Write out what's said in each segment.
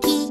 고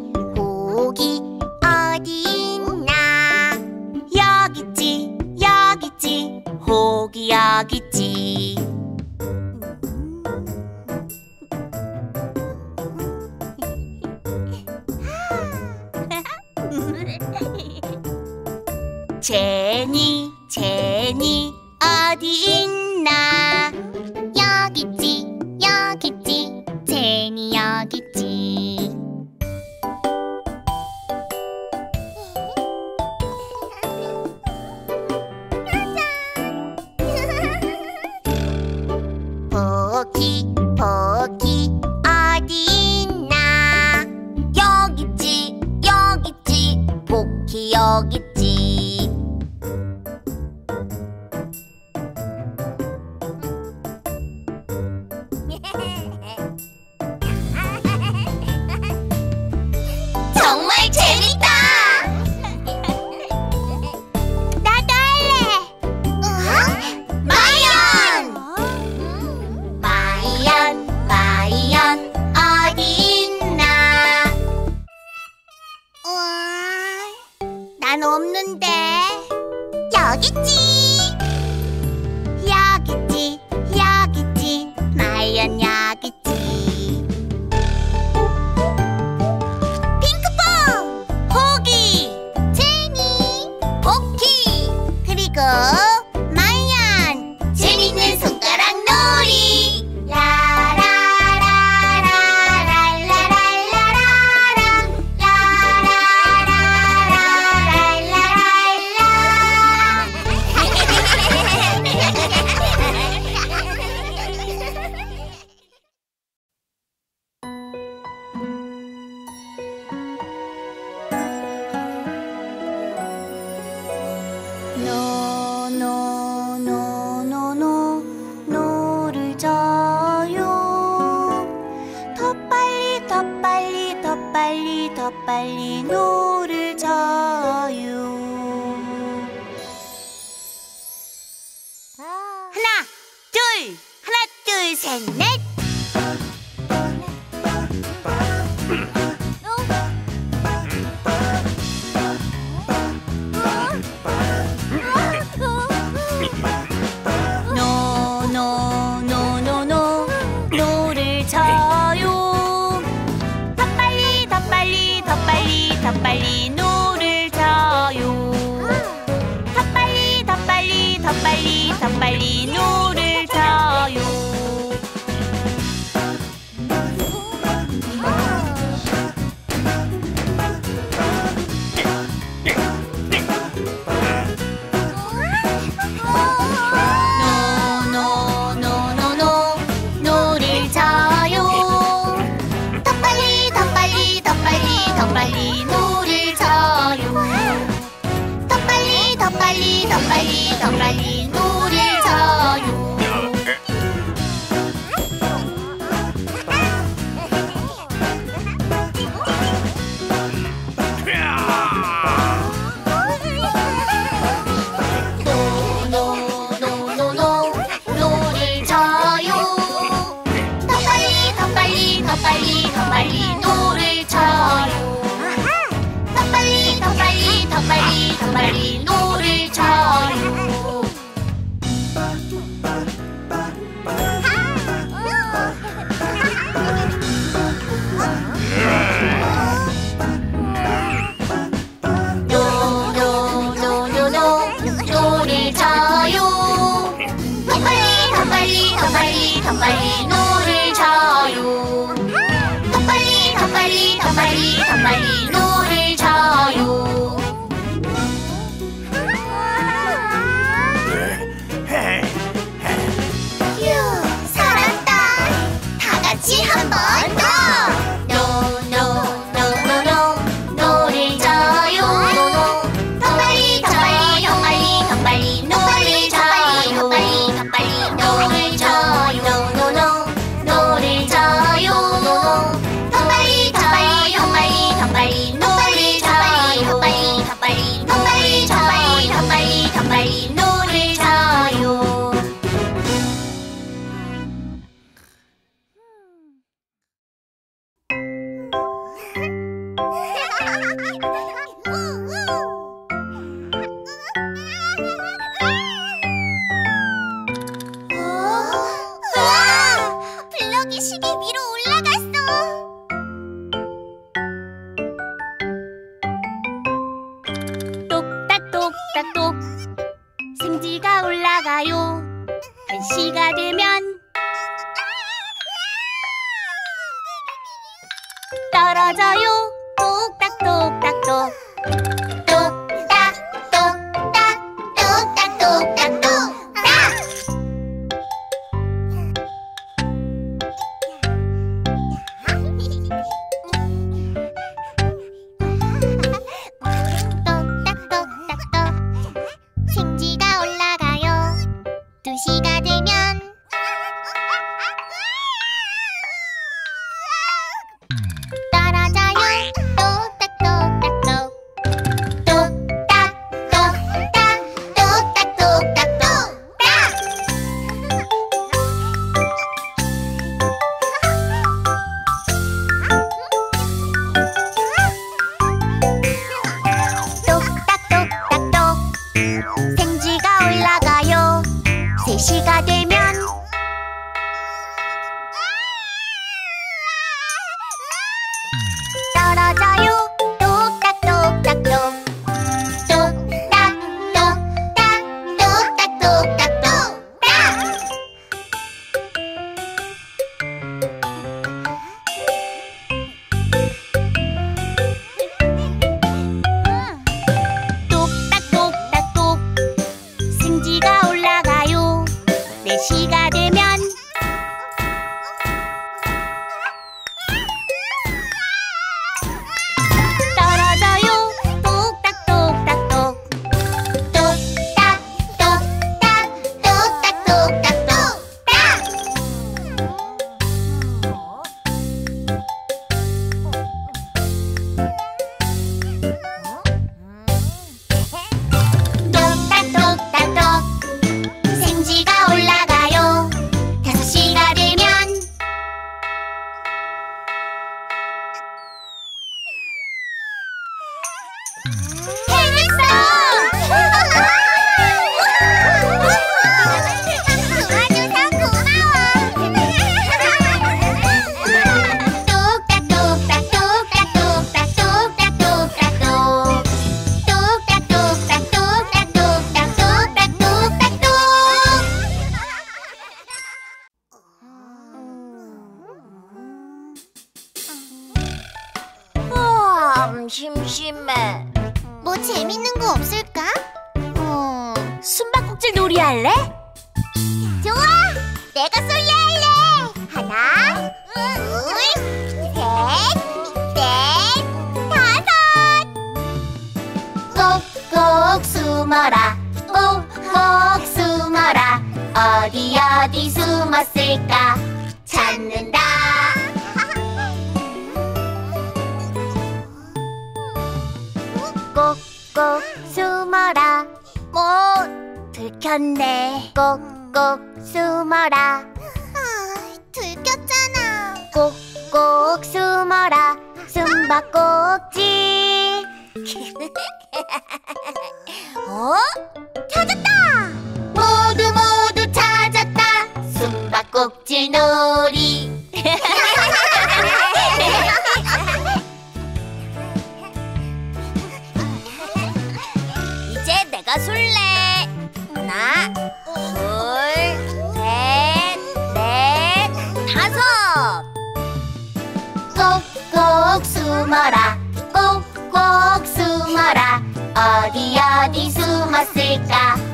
꼭꼭 숨어라. 꼭꼭 숨어라. 어디 어디 숨었을까?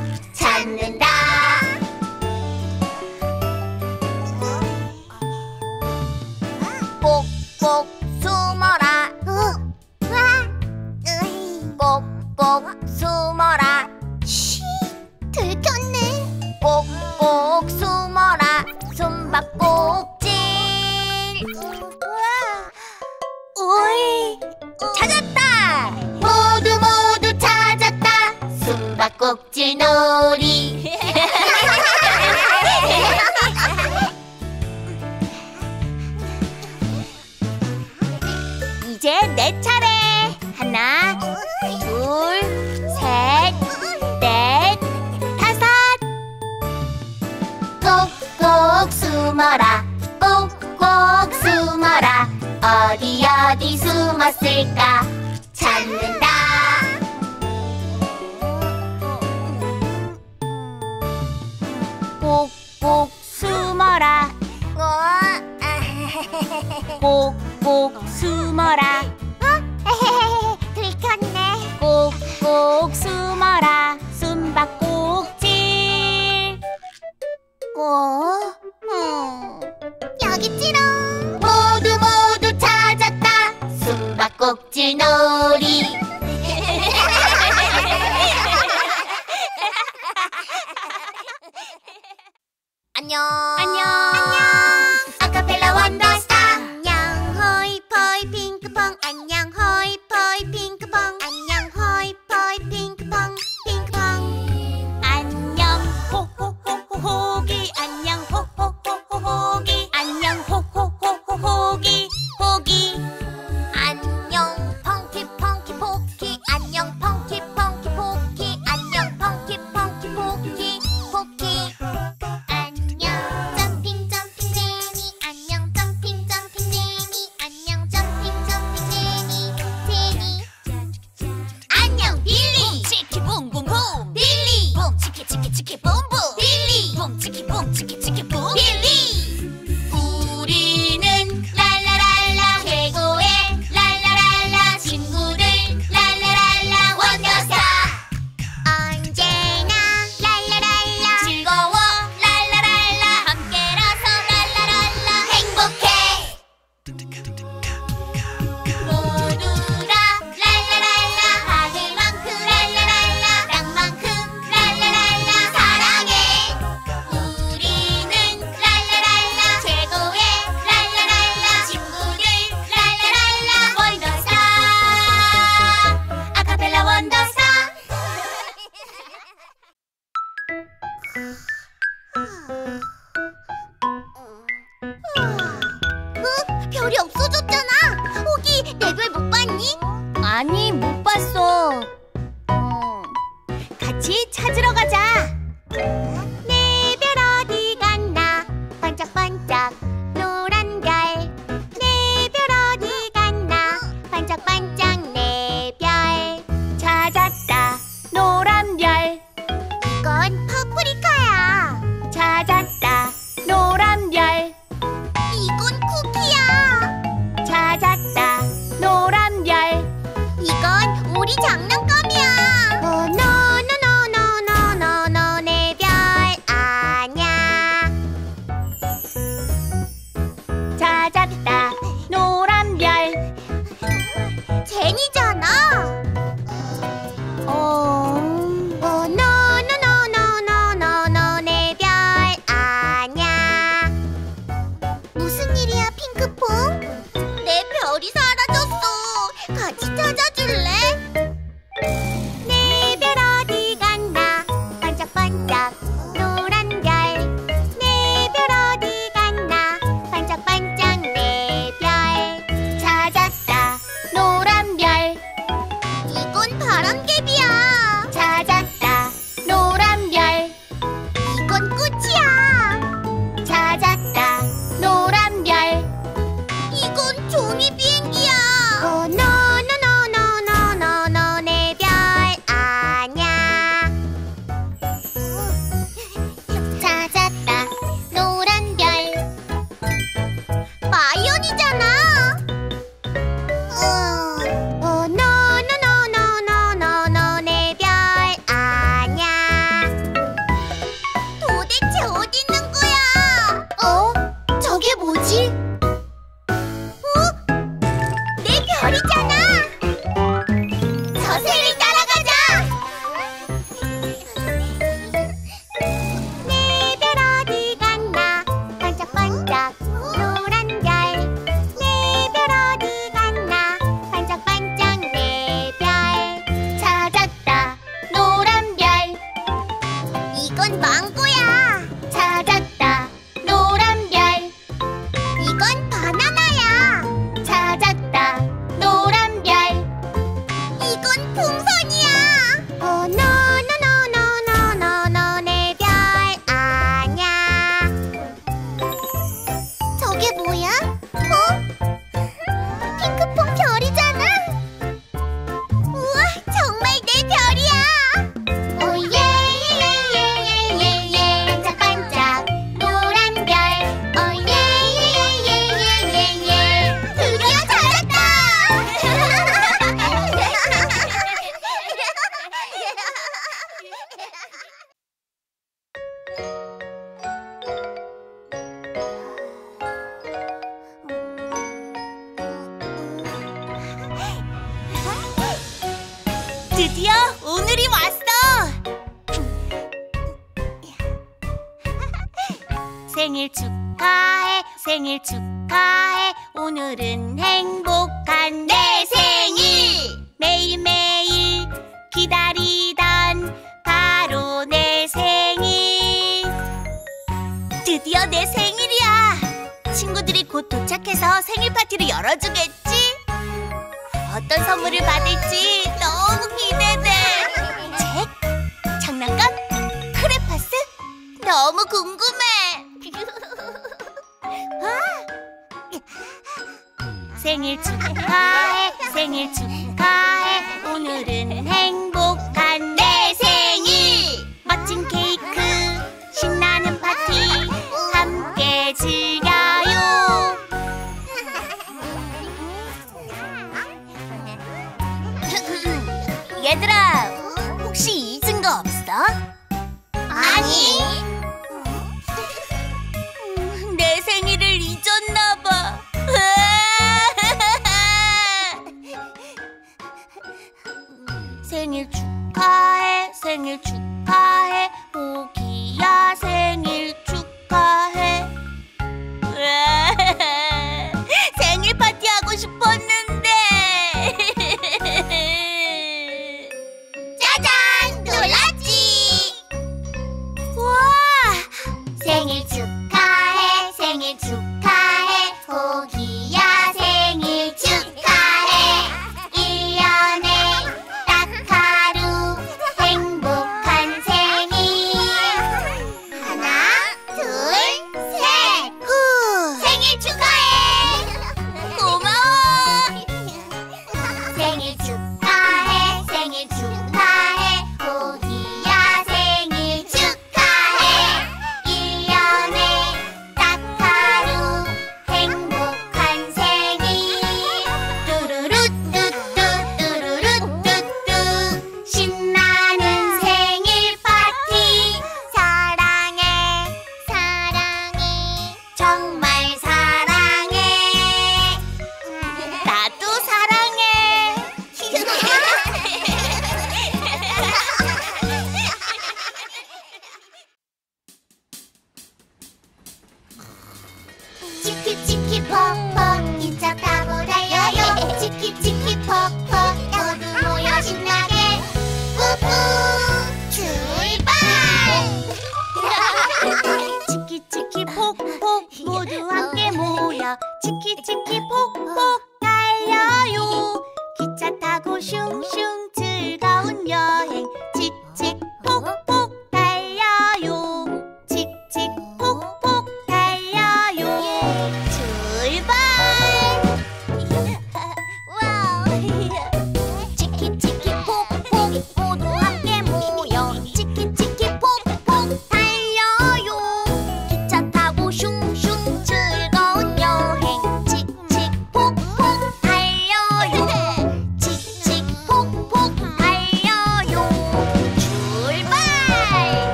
uma seca.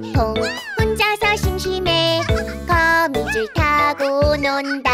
숲속 혼자서 심심해. 거미줄 타고 논다.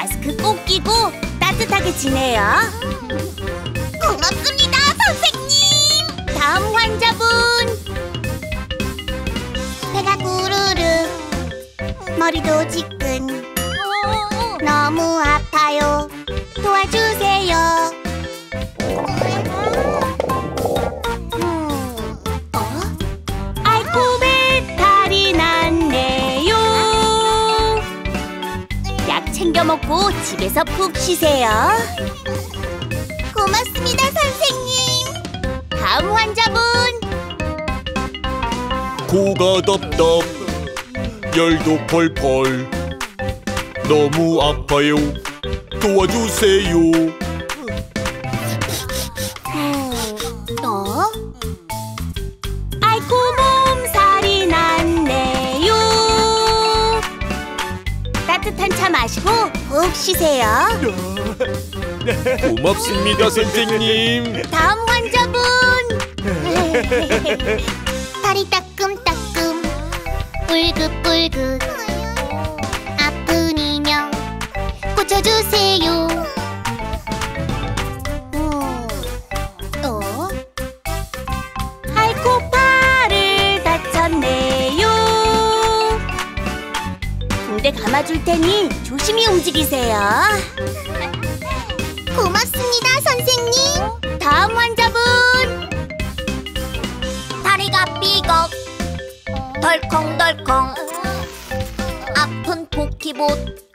마스크 꼭 끼고 따뜻하게 지내요. 고맙습니다, 선생님. 다음 환자분. 배가 구르르, 머리도 지끈. 어, 어, 어. 너무 아파요. 도와주세요. 먹고 집에서 푹 쉬세요. 고맙습니다, 선생님. 다음 환자분. 코가 답답, 열도 펄펄. 너무 아파요. 도와주세요. 고맙습니다, 선생님. 다음 환자분. 다리 따끔따끔, 뿔긋뿔긋. 아픈 인형 고쳐주세요. 음, 어? 팔코파를 다쳤네요. 군대 감아줄 테니 조심히 움직이세요. Bye.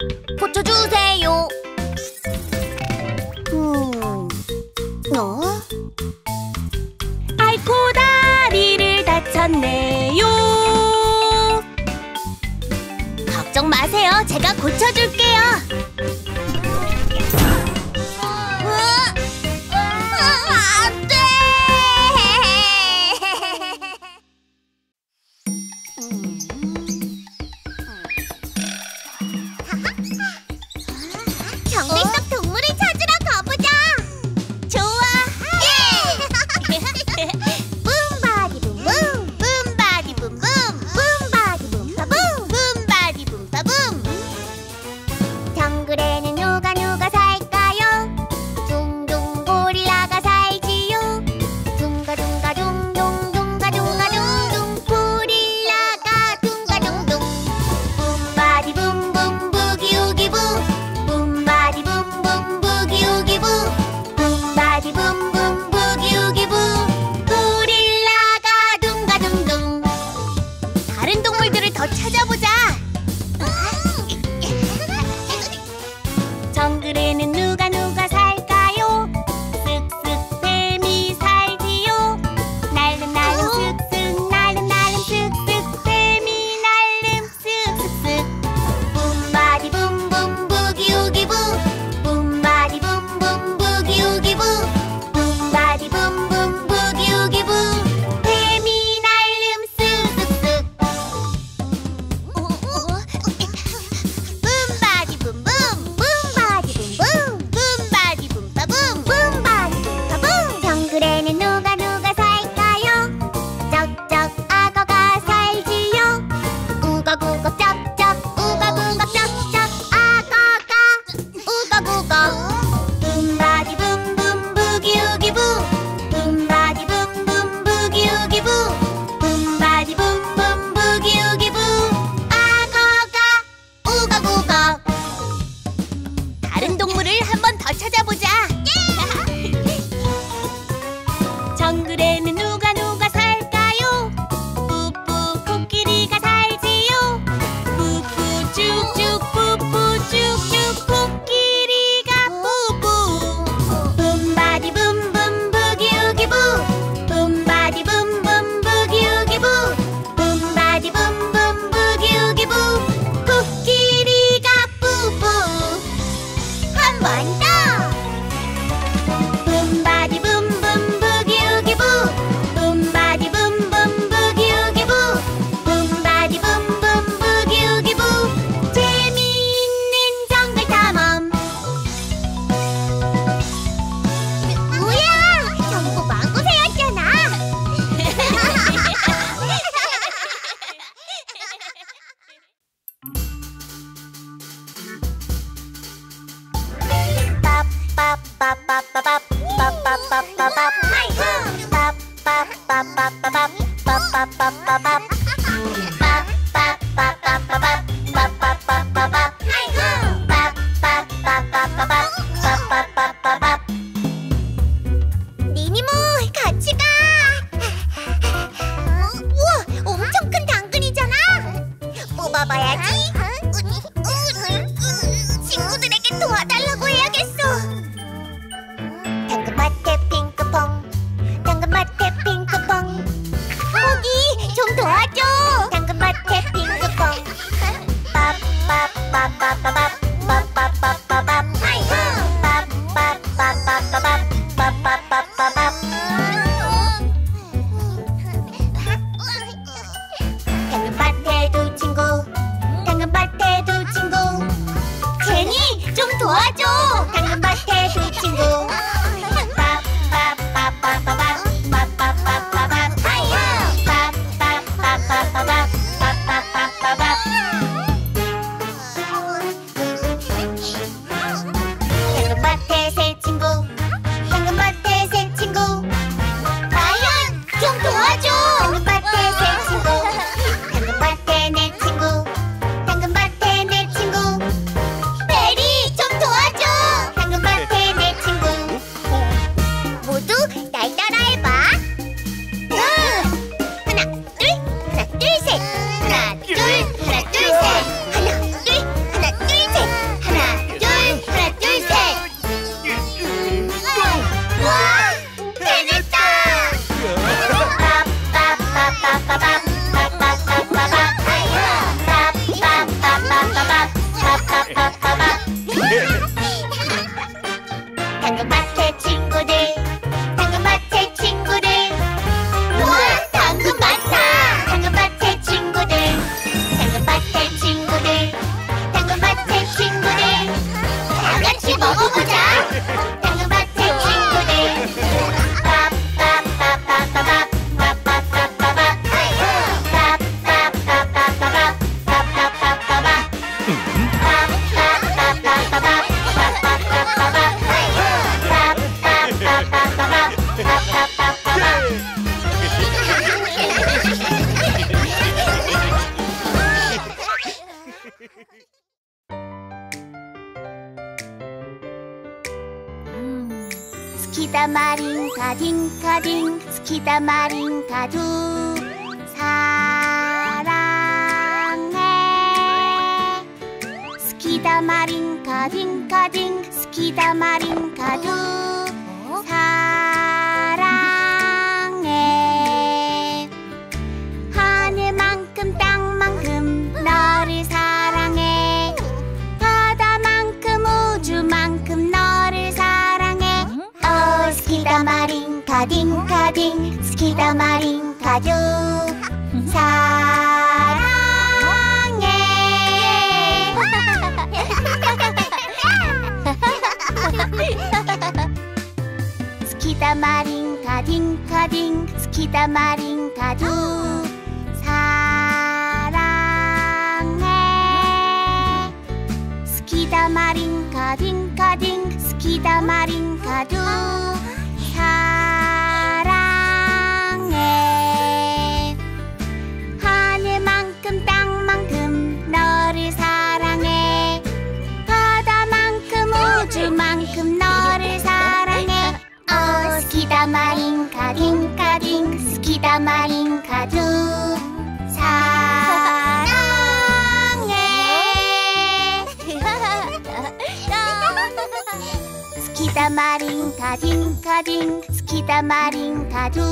たまりんかじんかじんすきたまりんかじゅ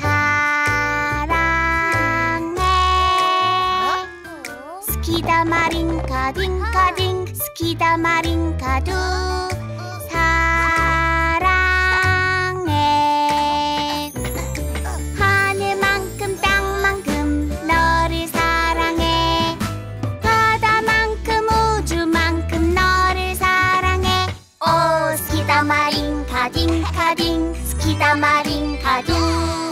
さらげすきたまりんかじンかじんすきたまりんかじン。 마마링 가족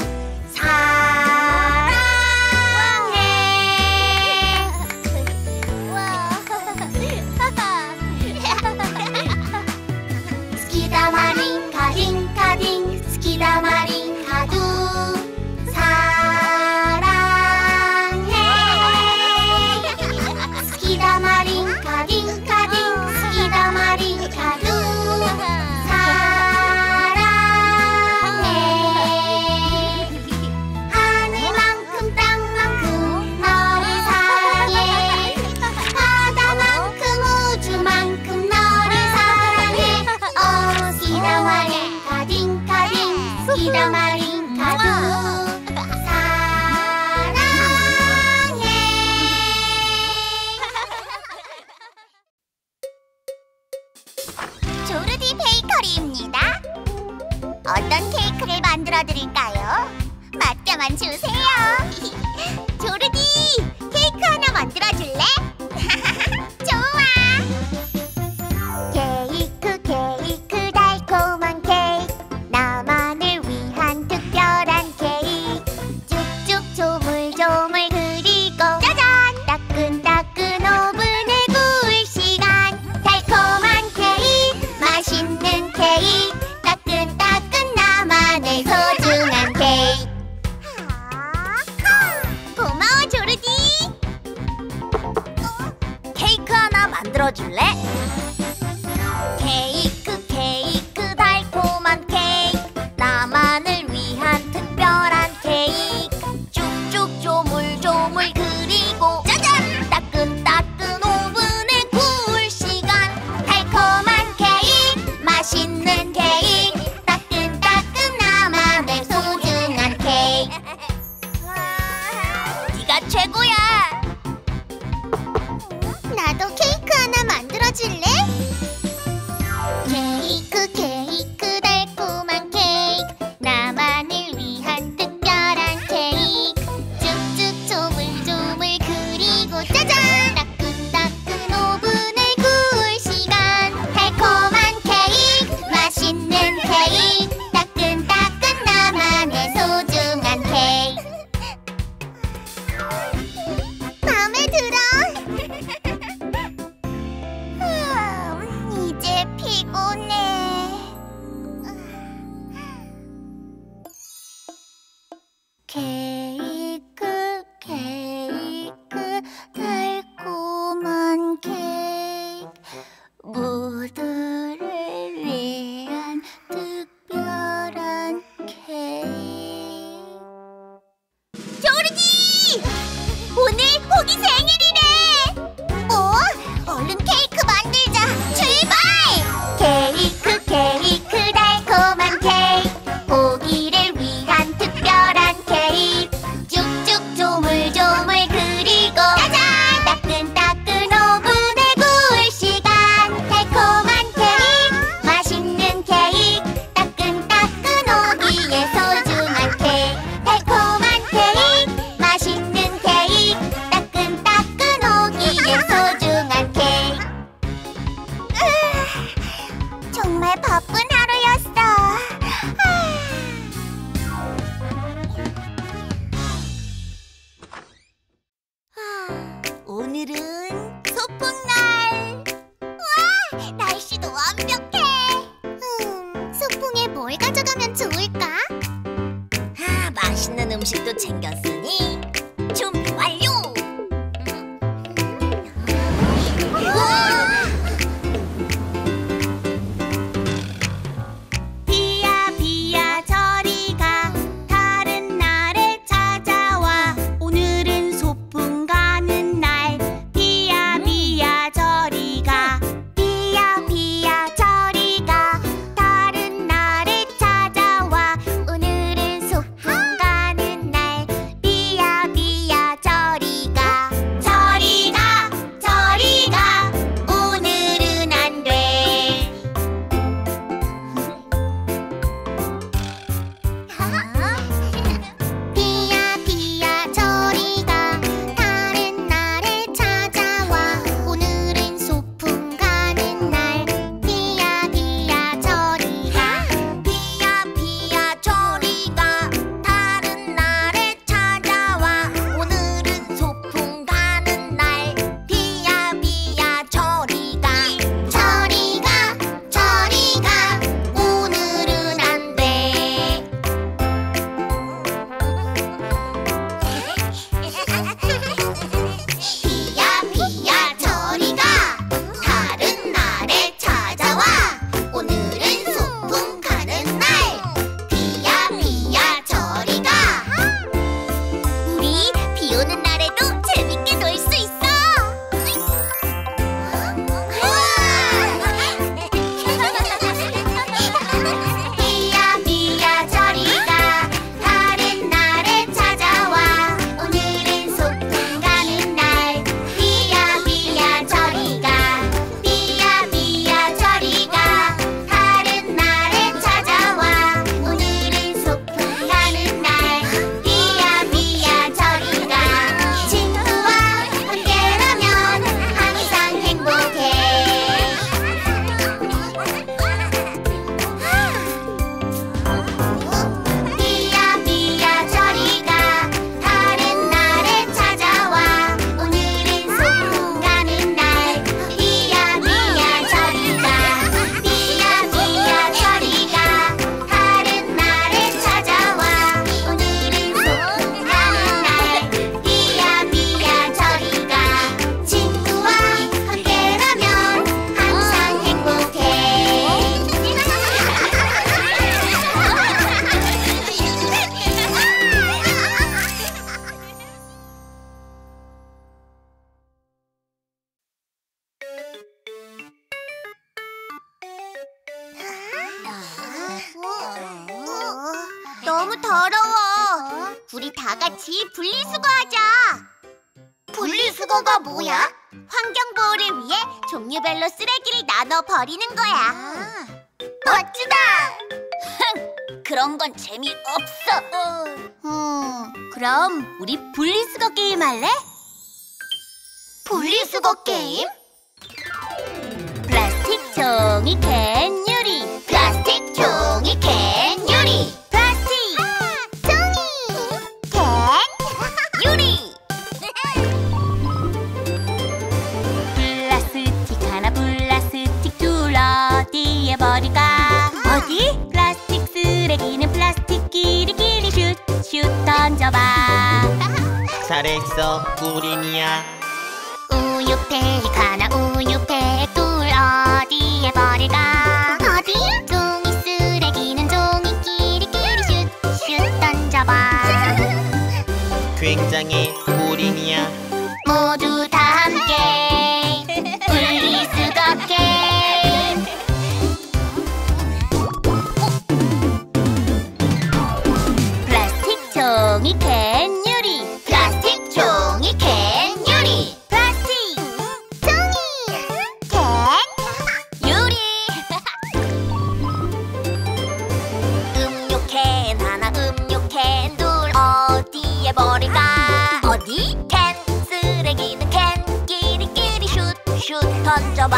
던져봐.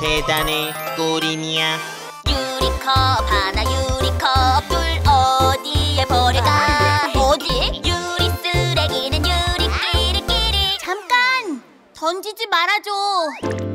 대단해 꼬린이야. 유리컵 하나 유리컵 둘 어디에 버려가 어디? 유리 쓰레기는 유리끼리끼리. 잠깐! 던지지 말아줘.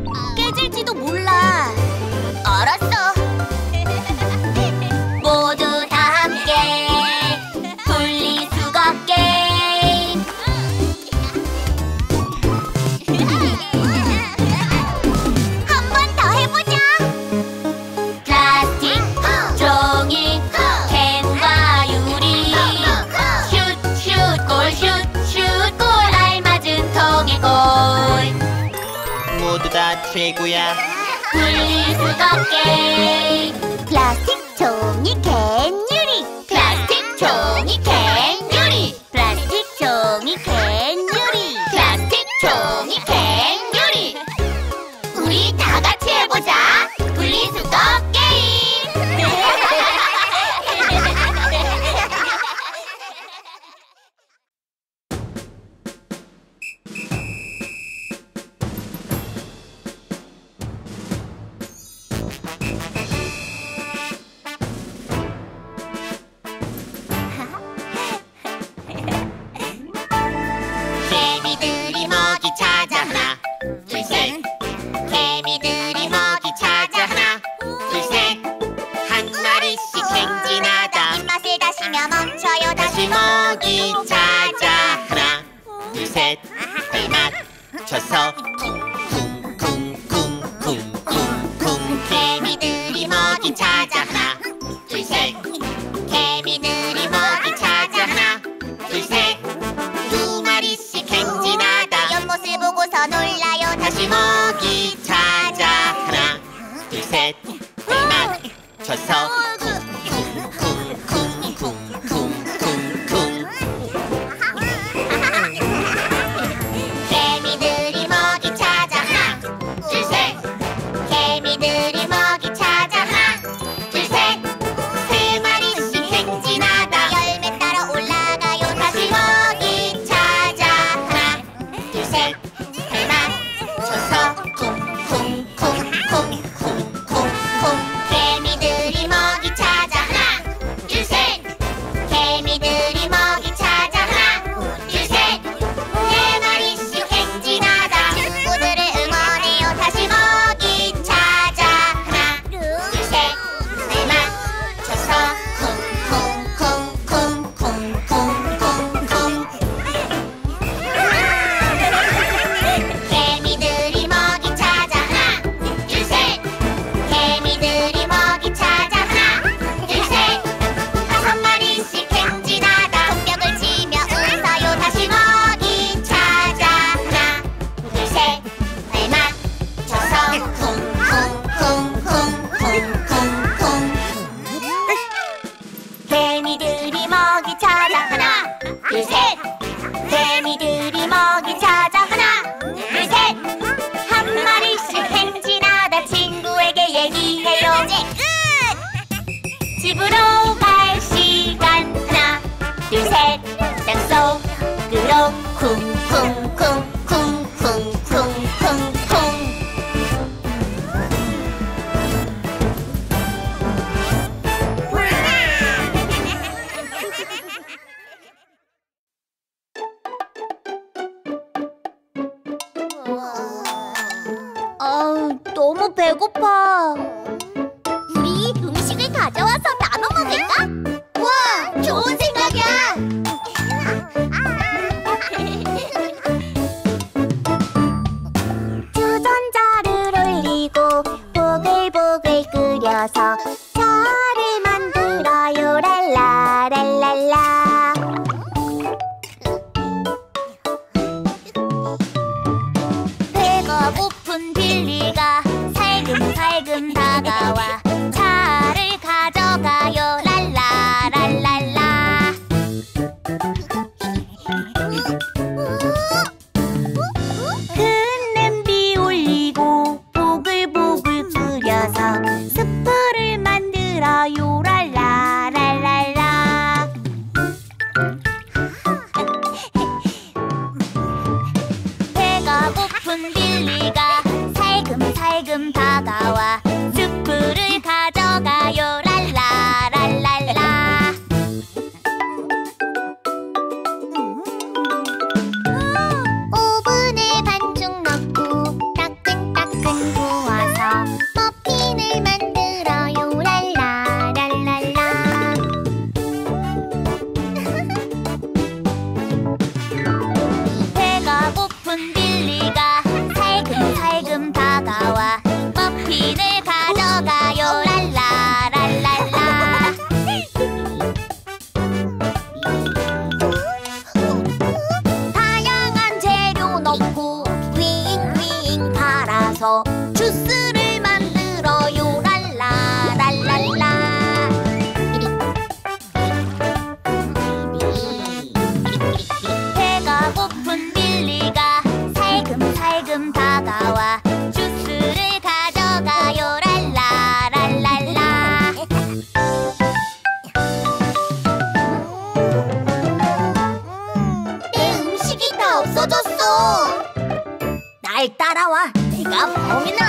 개 플라스틱 종이 캔. みんな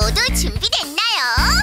모두 준비됐나요?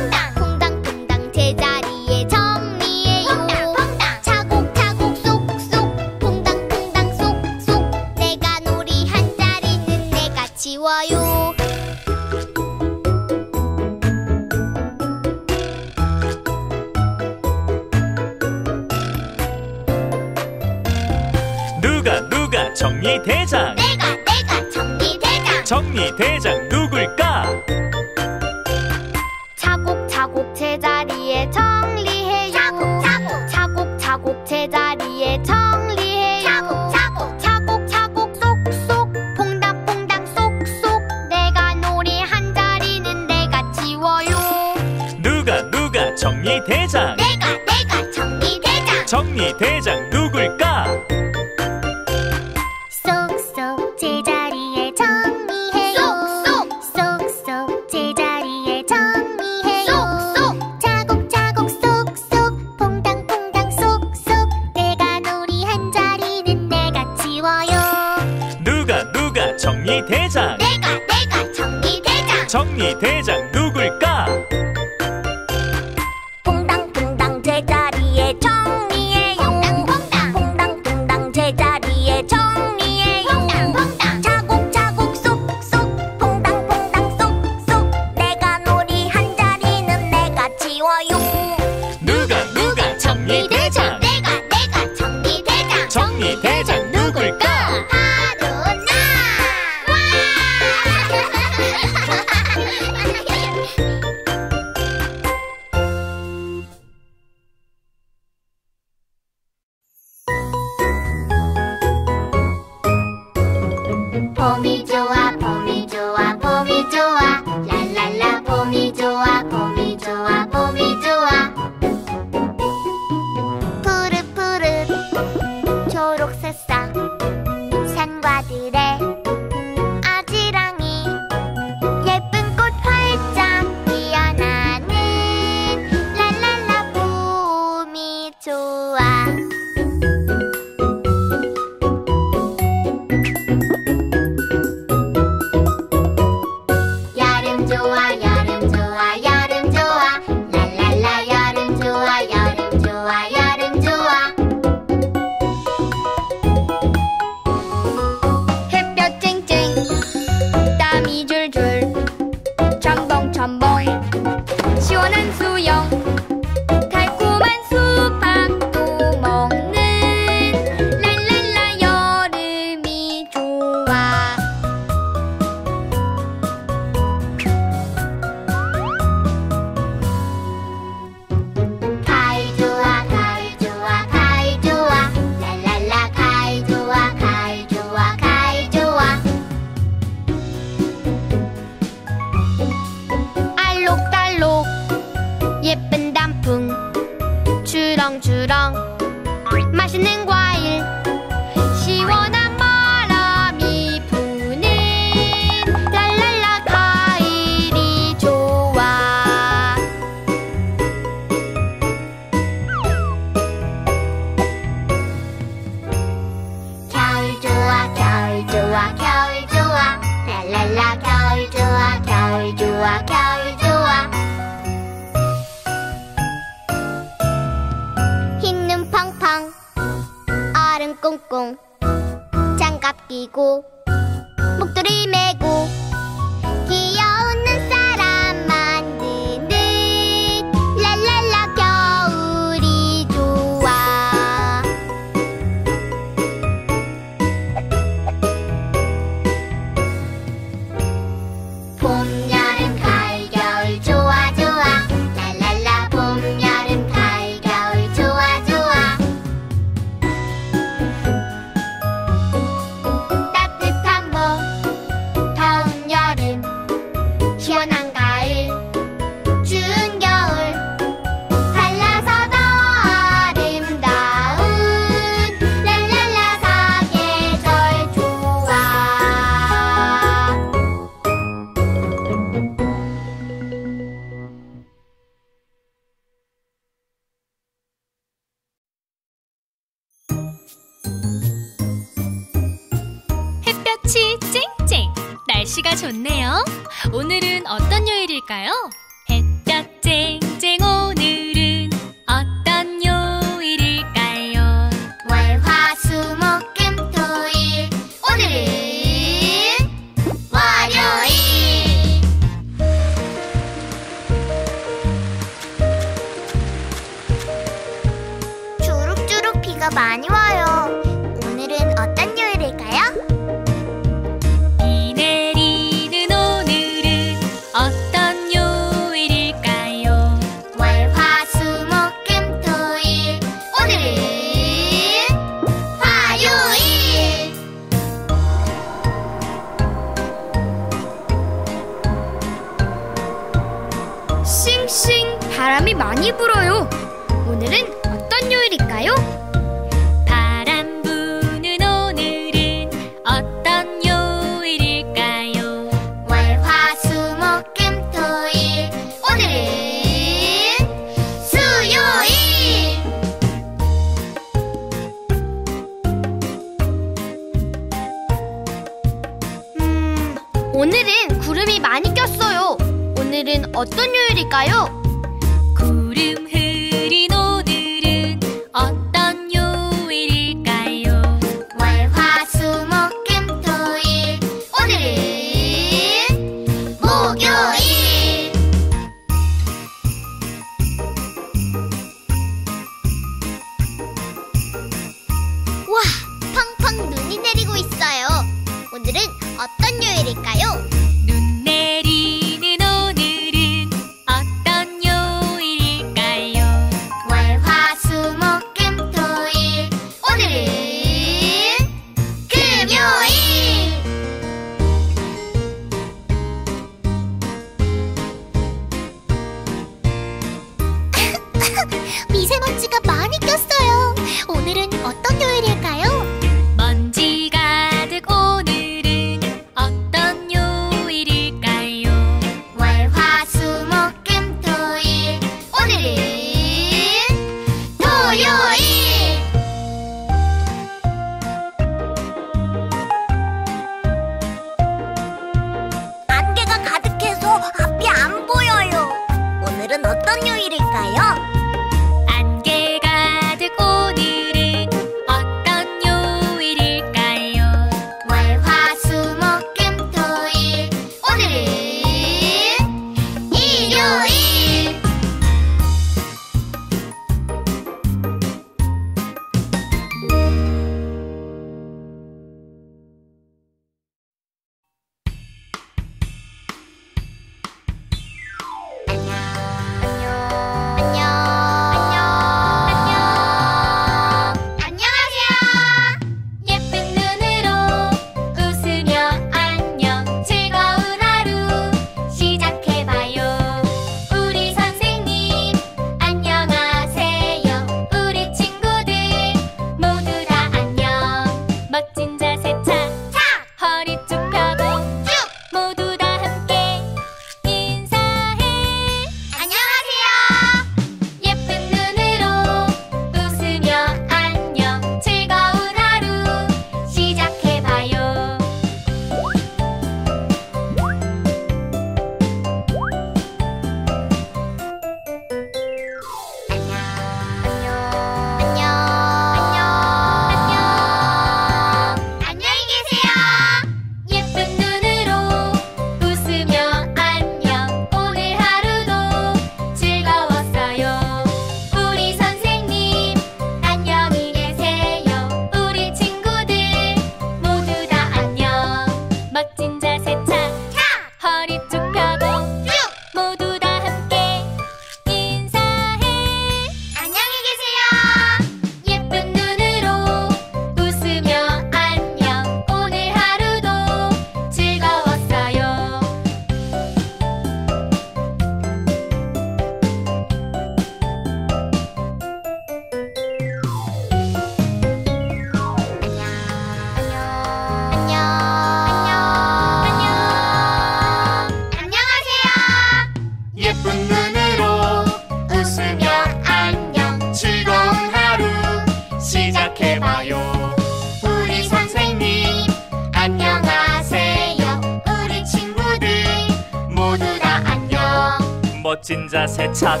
멋진 자세 착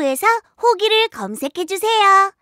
유튜브에서 호기를 검색해주세요.